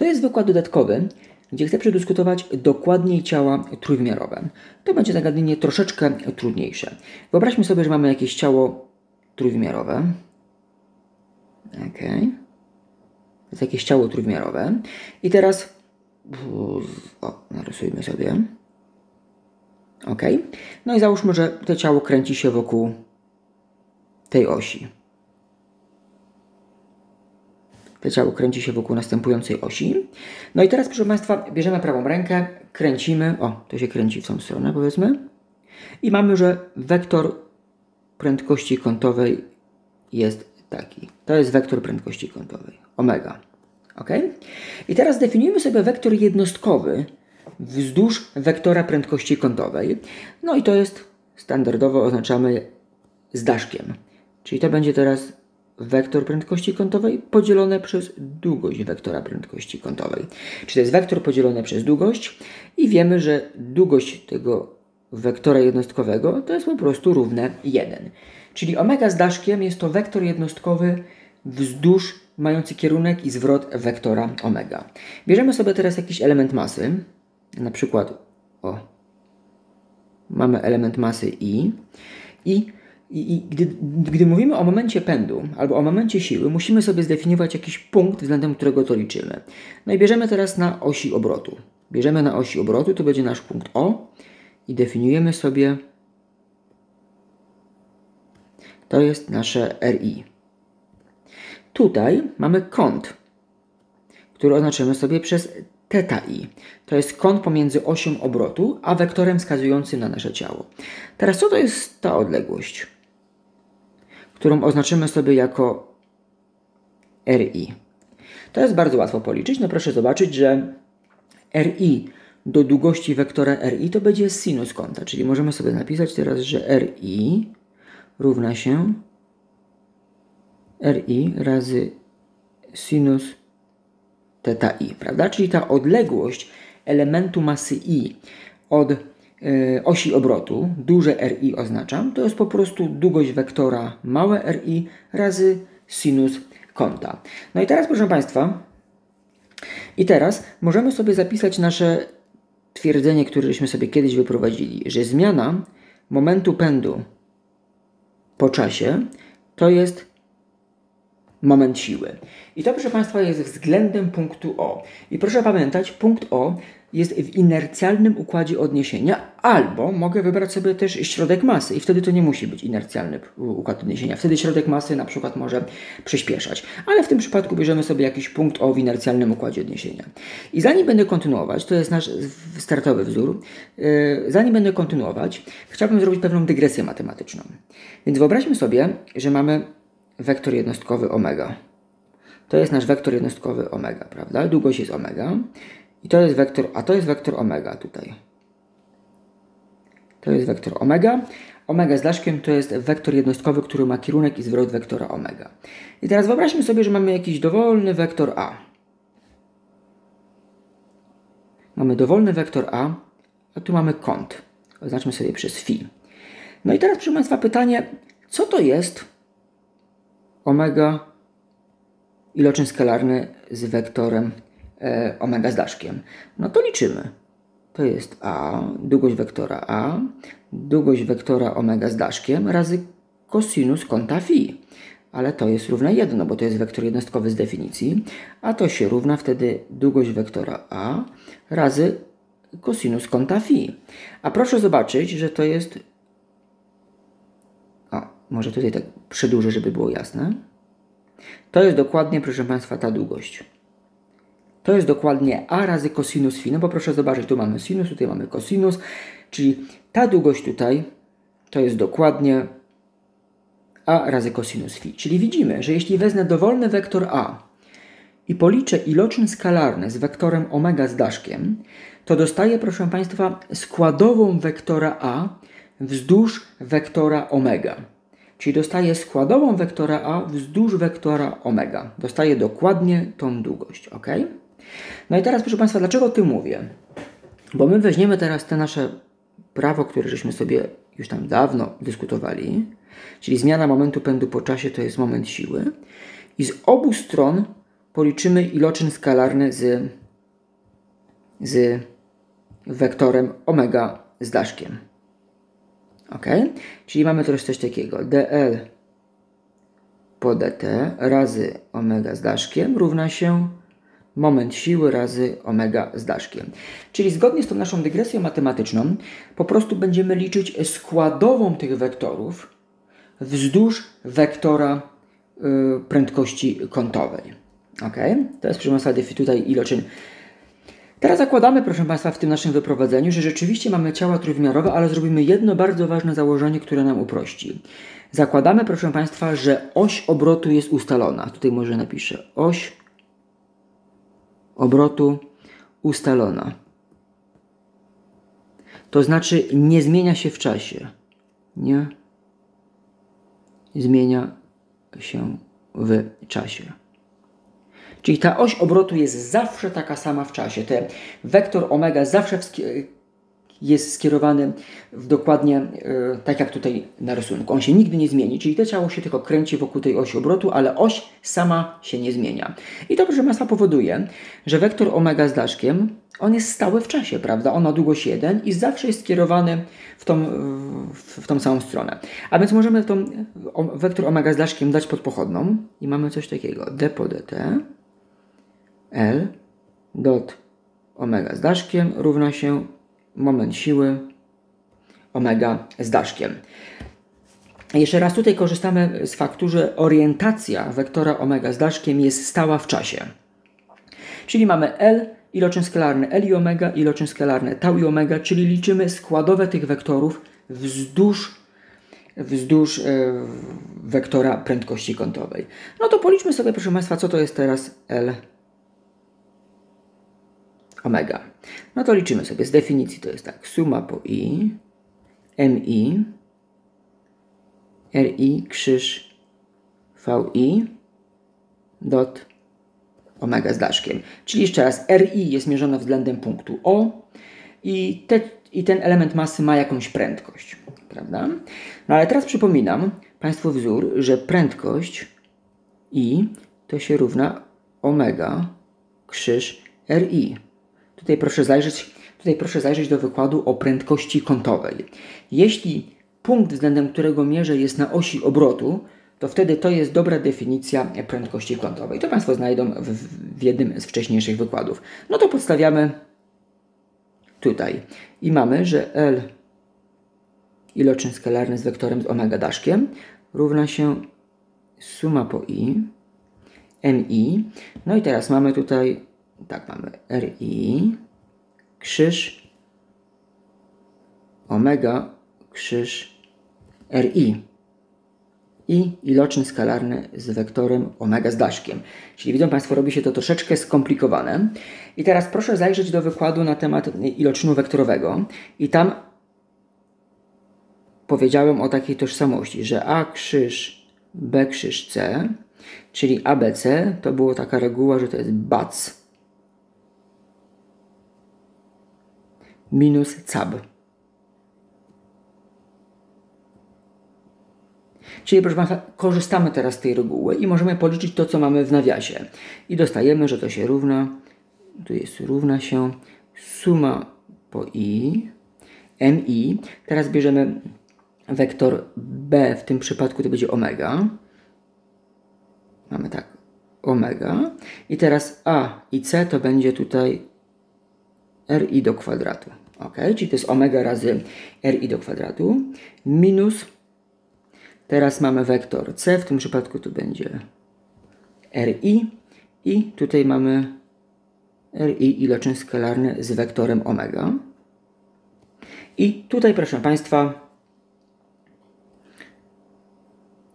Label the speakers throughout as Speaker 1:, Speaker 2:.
Speaker 1: To jest wykład dodatkowy, gdzie chcę przedyskutować dokładniej ciała trójwymiarowe. To będzie zagadnienie troszeczkę trudniejsze. Wyobraźmy sobie, że mamy jakieś ciało trójwymiarowe. Ok. To jest jakieś ciało trójwymiarowe. I teraz o, narysujmy sobie. Ok. No i załóżmy, że to ciało kręci się wokół tej osi. To ciało kręci się wokół następującej osi. No i teraz, proszę Państwa, bierzemy prawą rękę, kręcimy. O, to się kręci w tą stronę, powiedzmy. I mamy, że wektor prędkości kątowej jest taki. To jest wektor prędkości kątowej, omega. Ok? I teraz definiujemy sobie wektor jednostkowy wzdłuż wektora prędkości kątowej. No i to jest standardowo oznaczamy z daszkiem. Czyli to będzie teraz wektor prędkości kątowej podzielone przez długość wektora prędkości kątowej. Czyli to jest wektor podzielony przez długość i wiemy, że długość tego wektora jednostkowego to jest po prostu równe 1. Czyli omega z daszkiem jest to wektor jednostkowy wzdłuż mający kierunek i zwrot wektora omega. Bierzemy sobie teraz jakiś element masy, na przykład o, mamy element masy i i, i, i gdy, gdy mówimy o momencie pędu albo o momencie siły, musimy sobie zdefiniować jakiś punkt, względem którego to liczymy. No i bierzemy teraz na osi obrotu. Bierzemy na osi obrotu, to będzie nasz punkt O i definiujemy sobie to jest nasze RI. Tutaj mamy kąt, który oznaczymy sobie przez θ i. To jest kąt pomiędzy osią obrotu, a wektorem wskazującym na nasze ciało. Teraz co to jest ta odległość, którą oznaczymy sobie jako RI? To jest bardzo łatwo policzyć. No proszę zobaczyć, że RI do długości wektora RI to będzie sinus kąta, czyli możemy sobie napisać teraz, że RI równa się RI razy sinus θ i, prawda? Czyli ta odległość elementu masy i od osi obrotu, duże RI oznaczam, to jest po prostu długość wektora małe RI razy sinus kąta. No i teraz, proszę Państwa, i teraz możemy sobie zapisać nasze twierdzenie, które żeśmy sobie kiedyś wyprowadzili, że zmiana momentu pędu po czasie to jest moment siły. I to, proszę Państwa, jest względem punktu O. I proszę pamiętać, punkt O jest w inercjalnym układzie odniesienia, albo mogę wybrać sobie też środek masy i wtedy to nie musi być inercjalny układ odniesienia. Wtedy środek masy na przykład może przyspieszać, ale w tym przypadku bierzemy sobie jakiś punkt O w inercjalnym układzie odniesienia. I zanim będę kontynuować, to jest nasz startowy wzór, yy, zanim będę kontynuować, chciałbym zrobić pewną dygresję matematyczną. Więc wyobraźmy sobie, że mamy wektor jednostkowy omega. To jest nasz wektor jednostkowy omega, prawda? Długość jest omega. I to jest wektor, a to jest wektor omega tutaj. To jest wektor omega. Omega z daszkiem to jest wektor jednostkowy, który ma kierunek i zwrot wektora omega. I teraz wyobraźmy sobie, że mamy jakiś dowolny wektor a. Mamy dowolny wektor a, a tu mamy kąt. Oznaczmy sobie przez phi. No i teraz, proszę Państwa, pytanie, co to jest omega iloczyn skalarny z wektorem omega z daszkiem. No to liczymy. To jest a, długość wektora a, długość wektora omega z daszkiem razy kosinus kąta phi. Ale to jest równe 1, bo to jest wektor jednostkowy z definicji, a to się równa wtedy długość wektora a razy kosinus kąta phi. A proszę zobaczyć, że to jest może tutaj tak przedłużę, żeby było jasne. To jest dokładnie, proszę Państwa, ta długość. To jest dokładnie a razy cosinus phi. No bo proszę zobaczyć, tu mamy sinus, tutaj mamy cosinus, czyli ta długość tutaj to jest dokładnie a razy cosinus phi. Czyli widzimy, że jeśli wezmę dowolny wektor a i policzę iloczyn skalarny z wektorem omega z daszkiem, to dostaję, proszę Państwa, składową wektora a wzdłuż wektora omega. Czyli dostaję składową wektora A wzdłuż wektora omega. Dostaję dokładnie tą długość, ok? No i teraz, proszę Państwa, dlaczego o tym mówię? Bo my weźmiemy teraz te nasze prawo, które żeśmy sobie już tam dawno dyskutowali, czyli zmiana momentu pędu po czasie to jest moment siły i z obu stron policzymy iloczyn skalarny z, z wektorem omega z daszkiem. Ok? Czyli mamy teraz coś takiego. dl po dt razy omega z daszkiem równa się moment siły razy omega z daszkiem. Czyli zgodnie z tą naszą dygresją matematyczną po prostu będziemy liczyć składową tych wektorów wzdłuż wektora y, prędkości kątowej. Ok? To jest proszę Państwa tutaj iloczyn. Teraz zakładamy, proszę Państwa, w tym naszym wyprowadzeniu, że rzeczywiście mamy ciała trójwymiarowe, ale zrobimy jedno bardzo ważne założenie, które nam uprości. Zakładamy, proszę Państwa, że oś obrotu jest ustalona. Tutaj może napiszę oś obrotu ustalona. To znaczy nie zmienia się w czasie. Nie zmienia się w czasie. Czyli ta oś obrotu jest zawsze taka sama w czasie. Ten wektor omega zawsze jest skierowany w dokładnie e, tak jak tutaj na rysunku. On się nigdy nie zmieni, czyli to ciało się tylko kręci wokół tej osi obrotu, ale oś sama się nie zmienia. I to, proszę Państwa, powoduje, że wektor omega z daszkiem, on jest stały w czasie, prawda? On ma długość 1 i zawsze jest skierowany w tą, w, w tą samą stronę. A więc możemy tą wektor omega z daszkiem dać pod pochodną i mamy coś takiego. d po dt L dot omega z daszkiem równa się moment siły omega z daszkiem. Jeszcze raz tutaj korzystamy z faktu, że orientacja wektora omega z daszkiem jest stała w czasie. Czyli mamy L, iloczyn skalarny L i omega, iloczyn skalarny tau i omega, czyli liczymy składowe tych wektorów wzdłuż, wzdłuż e, wektora prędkości kątowej. No to policzmy sobie, proszę Państwa, co to jest teraz L omega. No to liczymy sobie. Z definicji to jest tak. Suma po i, mi, ri krzyż vi dot omega z daszkiem. Czyli jeszcze raz ri jest mierzone względem punktu O i, te, i ten element masy ma jakąś prędkość. Prawda? No ale teraz przypominam Państwu wzór, że prędkość i to się równa omega krzyż ri. Tutaj proszę zajrzeć, tutaj proszę zajrzeć do wykładu o prędkości kątowej. Jeśli punkt, względem którego mierzę, jest na osi obrotu, to wtedy to jest dobra definicja prędkości kątowej. To Państwo znajdą w, w jednym z wcześniejszych wykładów. No to podstawiamy tutaj i mamy, że L iloczyn skalarny z wektorem z omega daszkiem równa się suma po i mi. No i teraz mamy tutaj tak mamy RI, krzyż, omega, krzyż, RI i iloczyn skalarny z wektorem omega z daszkiem. Czyli widzą Państwo, robi się to troszeczkę skomplikowane. I teraz proszę zajrzeć do wykładu na temat iloczynu wektorowego i tam powiedziałem o takiej tożsamości, że A krzyż, B krzyż C, czyli ABC to była taka reguła, że to jest BAC minus cab. Czyli proszę Państwa, korzystamy teraz z tej reguły i możemy policzyć to, co mamy w nawiasie. I dostajemy, że to się równa, tu jest równa się suma po i, mi. Teraz bierzemy wektor b, w tym przypadku to będzie omega. Mamy tak, omega. I teraz a i c to będzie tutaj ri do kwadratu. Ok, czyli to jest omega razy ri do kwadratu minus, teraz mamy wektor c, w tym przypadku to będzie ri i tutaj mamy ri iloczyn skalarny z wektorem omega. I tutaj, proszę Państwa,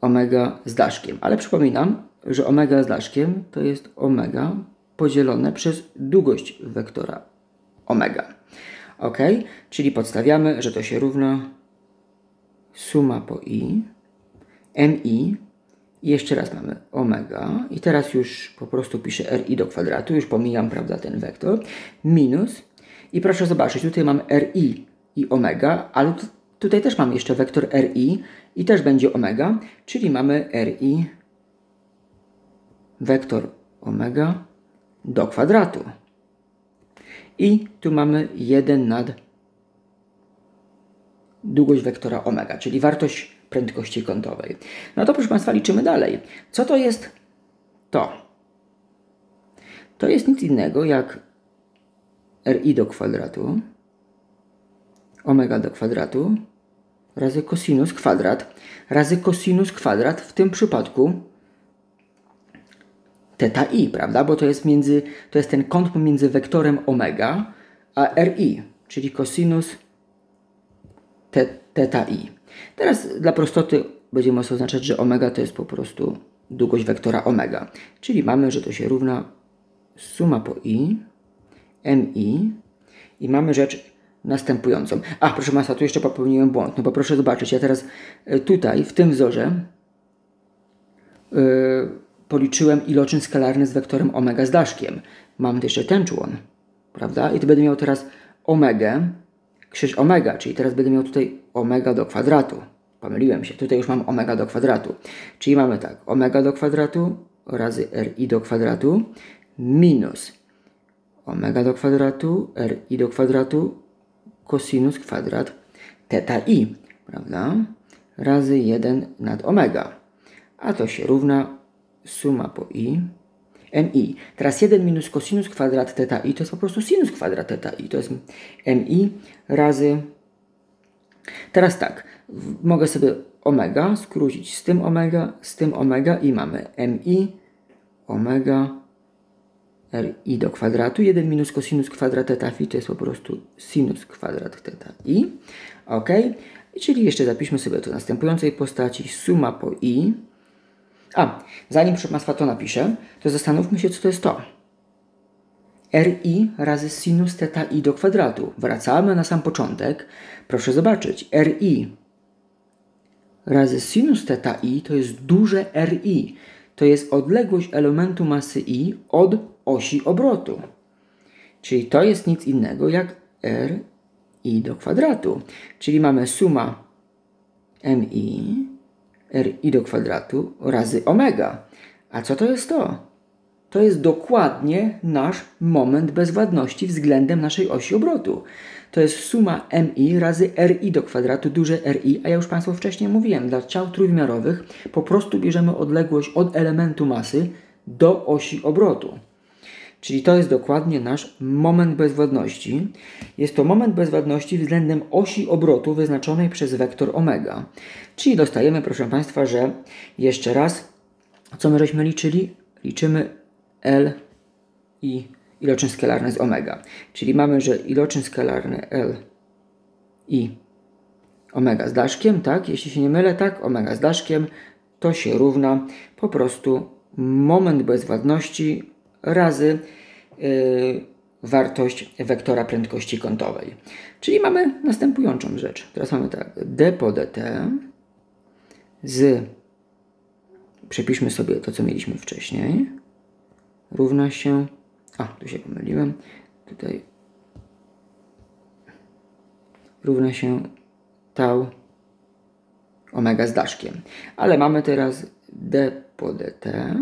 Speaker 1: omega z daszkiem. Ale przypominam, że omega z daszkiem to jest omega podzielone przez długość wektora omega. Ok, czyli podstawiamy, że to się równa suma po i, mi. I jeszcze raz mamy omega. I teraz już po prostu piszę ri do kwadratu, już pomijam, prawda, ten wektor, minus. I proszę zobaczyć, tutaj mamy ri i omega, ale tutaj też mamy jeszcze wektor ri i też będzie omega, czyli mamy ri wektor omega do kwadratu. I tu mamy 1 nad długość wektora omega, czyli wartość prędkości kątowej. No to proszę Państwa, liczymy dalej. Co to jest to? To jest nic innego jak ri do kwadratu, omega do kwadratu razy cosinus kwadrat razy cosinus kwadrat w tym przypadku theta i, prawda? Bo to jest, między, to jest ten kąt pomiędzy wektorem omega a ri, czyli cosinus theta i. Teraz dla prostoty będziemy oznaczać, że omega to jest po prostu długość wektora omega. Czyli mamy, że to się równa suma po i, mi i mamy rzecz następującą. A, proszę Państwa, tu jeszcze popełniłem błąd. No bo proszę zobaczyć, ja teraz e, tutaj, w tym wzorze yy, policzyłem iloczyn skalarny z wektorem omega z daszkiem. Mam jeszcze ten człon, prawda? I tu będę miał teraz omegę, krzyż omega, czyli teraz będę miał tutaj omega do kwadratu. Pomyliłem się, tutaj już mam omega do kwadratu. Czyli mamy tak, omega do kwadratu razy ri do kwadratu minus omega do kwadratu ri do kwadratu cosinus kwadrat theta i, prawda? Razy 1 nad omega. A to się równa suma po i mi. Teraz 1 minus cosinus kwadrat theta i to jest po prostu sinus kwadrat theta i. To jest mi razy... Teraz tak, mogę sobie omega skrócić z tym omega, z tym omega i mamy mi omega i do kwadratu. 1 minus cosinus kwadrat theta phi to jest po prostu sinus kwadrat theta i. Ok. I czyli jeszcze zapiszmy sobie to w następującej postaci. Suma po i. A, zanim proszę Państwa to napiszę, to zastanówmy się, co to jest to. Ri razy sinus theta i do kwadratu. Wracamy na sam początek. Proszę zobaczyć. Ri razy sinus theta i to jest duże Ri. To jest odległość elementu masy i od osi obrotu. Czyli to jest nic innego jak r i do kwadratu. Czyli mamy suma mi r i do kwadratu razy omega. A co to jest to? To jest dokładnie nasz moment bezwładności względem naszej osi obrotu. To jest suma mi razy ri do kwadratu, duże ri, a ja już Państwu wcześniej mówiłem, dla ciał trójwymiarowych po prostu bierzemy odległość od elementu masy do osi obrotu. Czyli to jest dokładnie nasz moment bezwładności. Jest to moment bezwładności względem osi obrotu wyznaczonej przez wektor omega. Czyli dostajemy, proszę Państwa, że jeszcze raz, co my żeśmy liczyli? Liczymy L i iloczyn skalarny z omega. Czyli mamy, że iloczyn skalarny L i omega z daszkiem, tak? Jeśli się nie mylę, tak? Omega z daszkiem to się równa po prostu moment bezwładności razy yy, wartość wektora prędkości kątowej. Czyli mamy następującą rzecz. Teraz mamy tak, d po dt z, przepiszmy sobie to, co mieliśmy wcześniej, równa się, a, tu się pomyliłem, tutaj równa się tau omega z daszkiem. Ale mamy teraz d po dt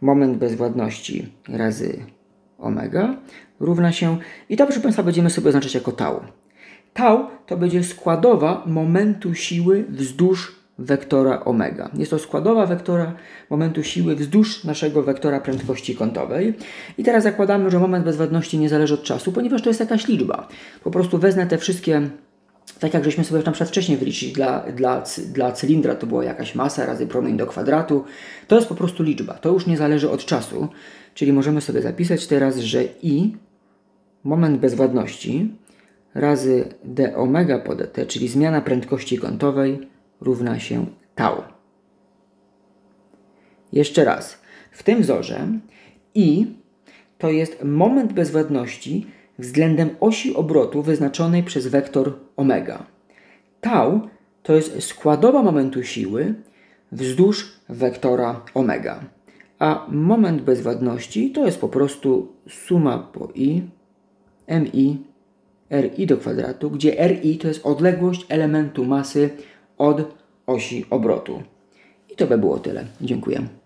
Speaker 1: moment bezwładności razy omega równa się, i to proszę Państwa będziemy sobie oznaczać jako tau. Tau to będzie składowa momentu siły wzdłuż wektora omega. Jest to składowa wektora momentu siły wzdłuż naszego wektora prędkości kątowej. I teraz zakładamy, że moment bezwładności nie zależy od czasu, ponieważ to jest jakaś liczba. Po prostu wezmę te wszystkie tak jak żeśmy sobie na przykład wcześniej wyliczyli, dla, dla, dla cylindra to była jakaś masa razy promień do kwadratu. To jest po prostu liczba. To już nie zależy od czasu. Czyli możemy sobie zapisać teraz, że i moment bezwładności razy d omega po dt, czyli zmiana prędkości kątowej równa się tau. Jeszcze raz. W tym wzorze i to jest moment bezwładności względem osi obrotu wyznaczonej przez wektor omega. Tau to jest składowa momentu siły wzdłuż wektora omega. A moment bezwładności to jest po prostu suma po i mi ri do kwadratu, gdzie ri to jest odległość elementu masy od osi obrotu. I to by było tyle. Dziękuję.